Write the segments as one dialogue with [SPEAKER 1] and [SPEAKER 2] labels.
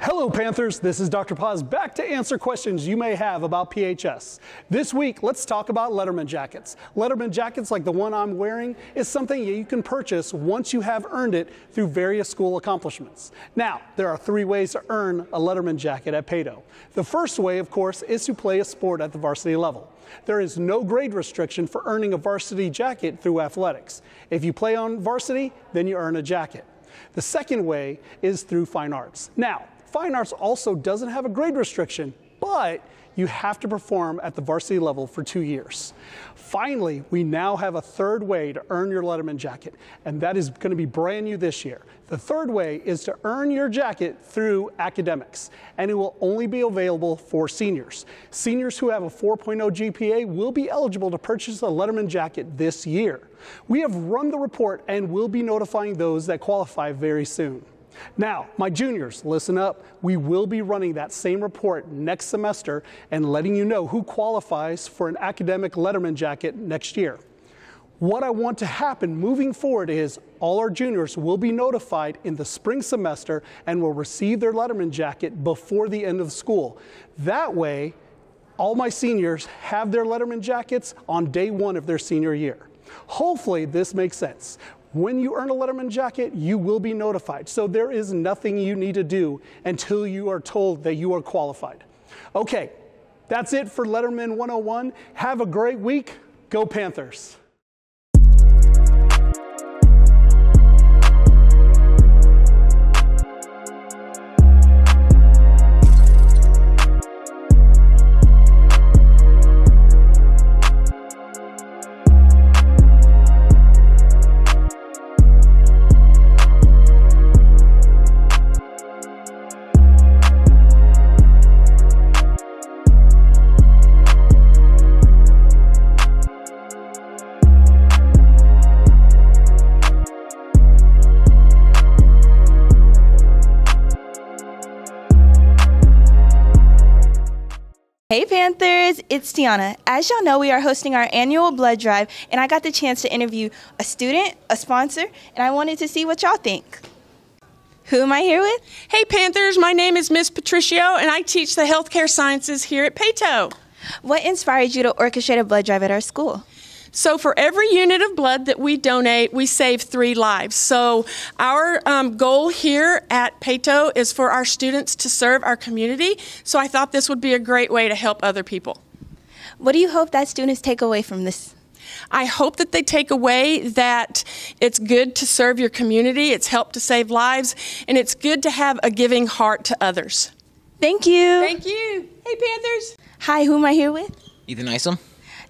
[SPEAKER 1] Hello, Panthers. This is Dr. Paz back to answer questions you may have about PHS. This week, let's talk about Letterman jackets. Letterman jackets, like the one I'm wearing, is something you can purchase once you have earned it through various school accomplishments. Now, there are three ways to earn a Letterman jacket at Paetow. The first way, of course, is to play a sport at the varsity level. There is no grade restriction for earning a varsity jacket through athletics. If you play on varsity, then you earn a jacket. The second way is through fine arts. Now, Fine arts also doesn't have a grade restriction, but you have to perform at the varsity level for two years. Finally, we now have a third way to earn your Letterman jacket, and that is going to be brand new this year. The third way is to earn your jacket through academics, and it will only be available for seniors. Seniors who have a 4.0 GPA will be eligible to purchase a Letterman jacket this year. We have run the report and will be notifying those that qualify very soon. Now, my juniors, listen up. We will be running that same report next semester and letting you know who qualifies for an academic Letterman jacket next year. What I want to happen moving forward is all our juniors will be notified in the spring semester and will receive their Letterman jacket before the end of school. That way, all my seniors have their Letterman jackets on day one of their senior year. Hopefully, this makes sense. When you earn a Letterman jacket, you will be notified. So there is nothing you need to do until you are told that you are qualified. Okay, that's it for Letterman 101. Have a great week. Go Panthers.
[SPEAKER 2] Hey Panthers, it's Tiana. As y'all know, we are hosting our annual blood drive, and I got the chance to interview a student, a sponsor, and I wanted to see what y'all think. Who am I here with?
[SPEAKER 3] Hey Panthers, my name is Miss Patricio, and I teach the healthcare sciences here at Paetow.
[SPEAKER 2] What inspired you to orchestrate a blood drive at our school?
[SPEAKER 3] So, for every unit of blood that we donate, we save three lives. So, our um, goal here at Paetow is for our students to serve our community. So, I thought this would be a great way to help other people.
[SPEAKER 2] What do you hope that students take away from this?
[SPEAKER 3] I hope that they take away that it's good to serve your community, it's helped to save lives, and it's good to have a giving heart to others.
[SPEAKER 2] Thank you.
[SPEAKER 3] Thank you. Hey, Panthers.
[SPEAKER 2] Hi, who am I here with?
[SPEAKER 4] Ethan Isom.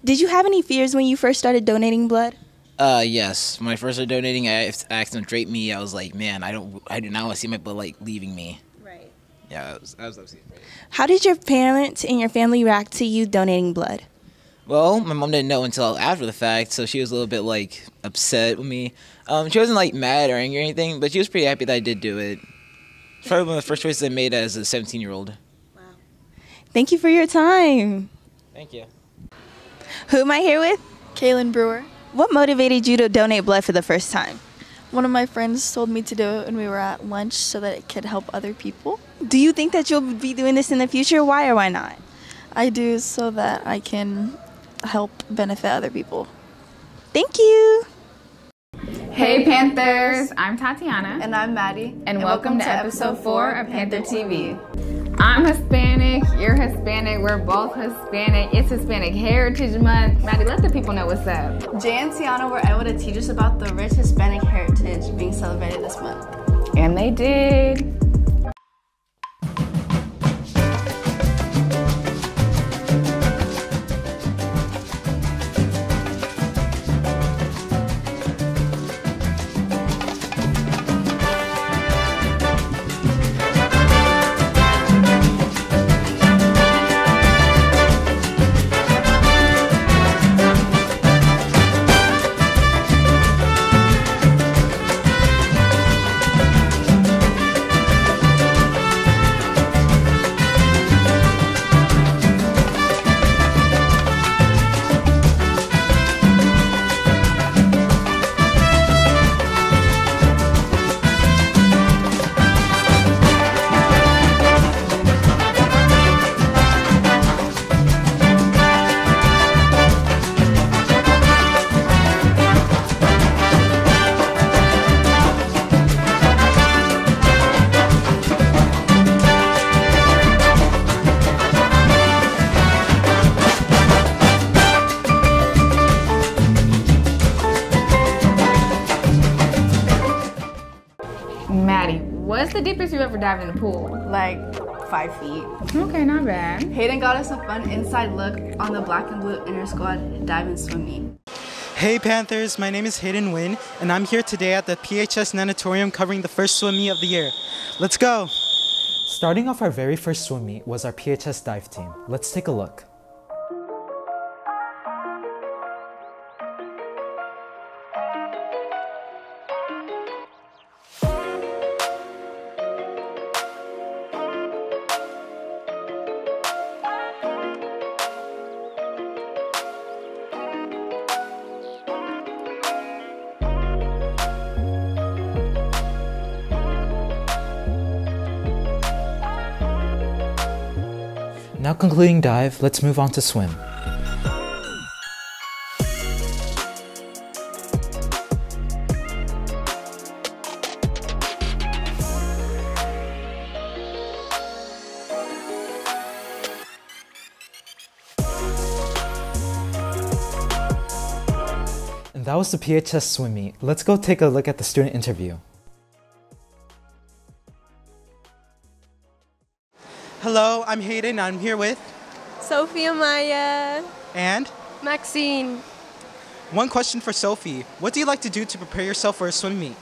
[SPEAKER 2] Did you have any fears when you first started donating blood?
[SPEAKER 4] Uh, yes. When I first started donating, I asked them drape me. I was like, man, I don't, I do not want to see my blood like leaving me.
[SPEAKER 2] Right.
[SPEAKER 4] Yeah, I was, I was absolutely afraid.
[SPEAKER 2] How did your parents and your family react to you donating blood?
[SPEAKER 4] Well, my mom didn't know until after the fact, so she was a little bit like upset with me. Um, she wasn't like mad or angry or anything, but she was pretty happy that I did do it. It's probably one of the first choices I made as a 17 year old.
[SPEAKER 2] Wow. Thank you for your time.
[SPEAKER 4] Thank you.
[SPEAKER 2] Who am I here with?
[SPEAKER 5] Kaylin Brewer.
[SPEAKER 2] What motivated you to donate blood for the first time?
[SPEAKER 5] One of my friends told me to do it when we were at lunch so that it could help other people.
[SPEAKER 2] Do you think that you'll be doing this in the future? Why or why not?
[SPEAKER 5] I do so that I can help benefit other people.
[SPEAKER 2] Thank you.
[SPEAKER 6] Hey Panthers, I'm Tatiana.
[SPEAKER 5] And I'm Maddie.
[SPEAKER 6] And, and welcome, welcome, to episode 4 of Panther TV. I'm Hispanic, you're Hispanic, we're both Hispanic. It's Hispanic Heritage Month. Maddie, let the people know what's up.
[SPEAKER 5] Jay and Tiana were able to teach us about the rich Hispanic heritage being celebrated this month.
[SPEAKER 6] And they did. Deepest you've ever dived in the pool?
[SPEAKER 7] Like five feet.
[SPEAKER 6] Okay, not bad.
[SPEAKER 7] Hayden got us a fun inside look on the black and blue inner squad dive and swim meet.
[SPEAKER 8] Hey Panthers, my name is Hayden Wynn, and I'm here today at the PHS Natatorium covering the first swim meet of the year. Let's go!
[SPEAKER 9] Starting off our very first swim meet was our PHS dive team. Let's take a look. Now concluding dive, let's move on to swim. And that was the PHS swim meet. Let's go take a look at the student interview.
[SPEAKER 8] Hello, I'm Hayden. I'm here with
[SPEAKER 10] Sophia Maya.
[SPEAKER 8] and
[SPEAKER 10] Maxine.
[SPEAKER 8] one question for Sophie. What do you like to do to prepare yourself for a swim meet?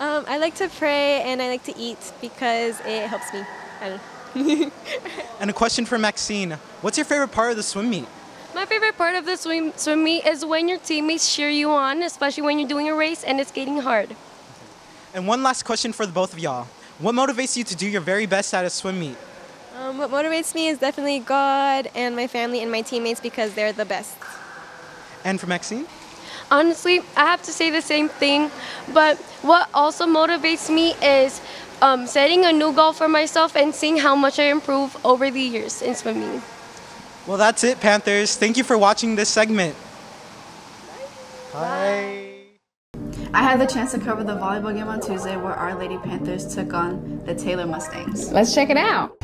[SPEAKER 10] Um, I like to pray and I like to eat because it helps me. I don't
[SPEAKER 8] And a question for Maxine. What's your favorite part of the swim meet?
[SPEAKER 10] My favorite part of the swim, swim meet is when your teammates cheer you on, especially when you're doing a race and it's getting hard.
[SPEAKER 8] And one last question for the both of y'all. What motivates you to do your very best at a swim meet?
[SPEAKER 10] Um, what motivates me is definitely God and my family and my teammates because they're the best.
[SPEAKER 8] And for Maxine?
[SPEAKER 10] Honestly, I have to say the same thing, but what also motivates me is um, setting a new goal for myself and seeing how much I improve over the years in swimming.
[SPEAKER 8] Well, that's it, Panthers. Thank you for watching this segment. Bye.
[SPEAKER 7] I had the chance to cover the volleyball game on Tuesday where Our Lady Panthers took on the Taylor Mustangs.
[SPEAKER 6] Let's check it out.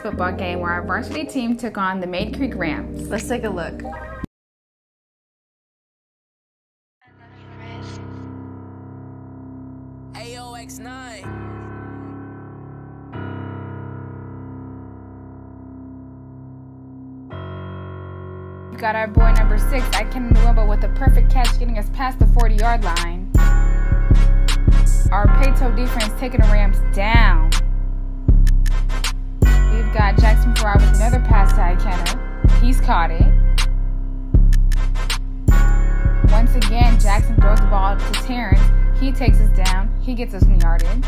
[SPEAKER 6] Last football game where our varsity team took on the Mayde Creek Rams.
[SPEAKER 7] Let's take a look.
[SPEAKER 11] AOX9.
[SPEAKER 6] We got our boy number six, Ken Nuwamba, with a perfect catch getting us past the 40 yard line. Our Paetow defense taking the Rams down. Caught it. Once again, Jackson throws the ball to Terrence. He takes us down. He gets us yardage.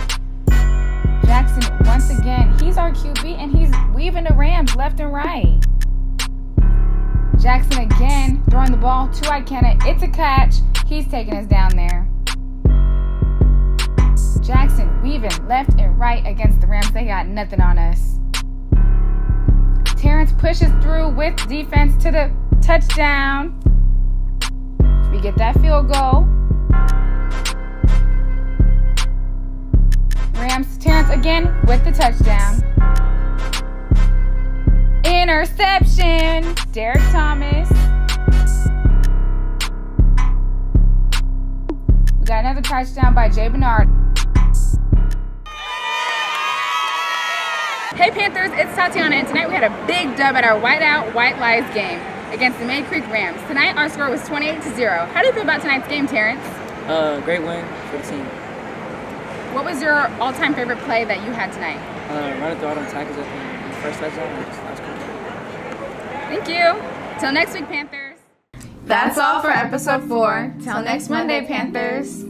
[SPEAKER 6] Jackson, once again, he's our QB and he's weaving the Rams left and right. Jackson again throwing the ball to Ikenna. It's a catch. He's taking us down there. Jackson weaving left and right against the Rams. They got nothing on us. Terrence pushes through with defense to the touchdown. We get that field goal. Rams, Terrence again with the touchdown. Interception, Derek Thomas. We got another touchdown by Jay Bernard. Hey Panthers, it's Tatiana and tonight we had a big dub at our Whiteout White Lies game against the Mayde Creek Rams. Tonight our score was 28 to 0. How do you feel about tonight's game, Terrence?
[SPEAKER 11] Uh, great win for the team.
[SPEAKER 6] What was your all-time favorite play that you had tonight?
[SPEAKER 11] Uh, running through all them tackles at the first touchdown.
[SPEAKER 6] Thank you. Till next week, Panthers.
[SPEAKER 7] That's all for episode four. Till next Monday, Panthers.